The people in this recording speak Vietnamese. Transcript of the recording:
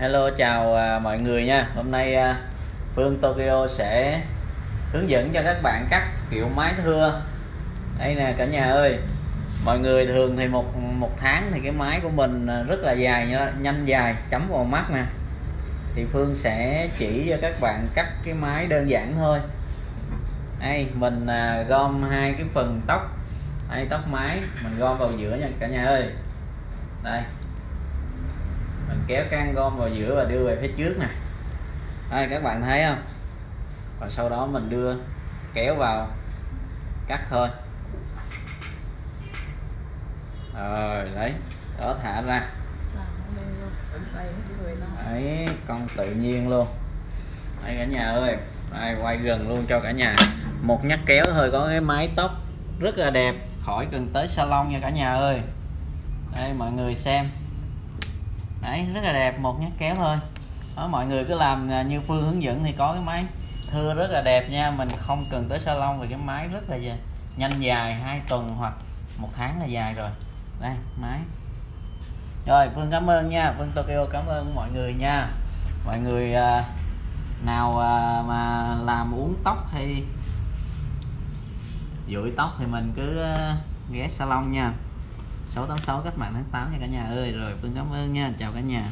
Hello chào à, mọi người nha. Hôm nay à, Phương Tokyo sẽ hướng dẫn cho các bạn cắt kiểu mái thưa. Đây nè cả nhà ơi. Mọi người thường thì một một tháng thì cái mái của mình à, rất là dài nha, nhanh dài chấm vào mắt nè. Thì Phương sẽ chỉ cho các bạn cắt cái mái đơn giản thôi. Đây mình à, gom hai cái phần tóc. Đây tóc mái mình gom vào giữa nha cả nhà ơi. Đây mình kéo can gom vào giữa và đưa về phía trước nè. Đây, các bạn thấy không? Và sau đó mình đưa, kéo vào cắt thôi. Rồi đấy đó, thả ra. Đấy, con tự nhiên luôn. Đây, cả nhà ơi. Đây, quay gần luôn cho cả nhà. Một nhát kéo thôi, có cái mái tóc rất là đẹp. Khỏi cần tới salon nha cả nhà ơi. Đây, mọi người xem đấy rất là đẹp một nhát kéo thôi. Đó mọi người cứ làm à, như phương hướng dẫn thì có cái máy thưa rất là đẹp nha. Mình không cần tới salon vì cái máy rất là dài, nhanh dài hai tuần hoặc một tháng là dài rồi. Đây máy. Rồi phương cảm ơn nha. Phương tokyo cảm ơn mọi người nha. Mọi người à, nào à, mà làm uống tóc hay dụi tóc thì mình cứ à, ghé salon nha. 686 cách mạng tháng 8 nha cả nhà ơi. Rồi, Phương cảm ơn nha. Chào cả nhà.